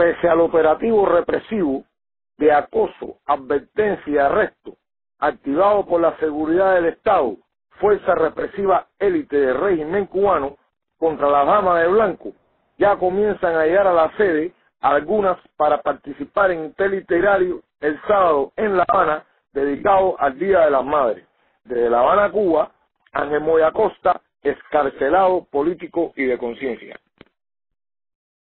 Pese al operativo represivo de acoso, advertencia y arresto activado por la seguridad del Estado, fuerza represiva élite del régimen cubano contra la dama de blanco, ya comienzan a llegar a la sede algunas para participar en teliterario el sábado en La Habana dedicado al Día de las Madres. Desde La Habana, Cuba, Ángel Moya Costa, escarcelado político y de conciencia.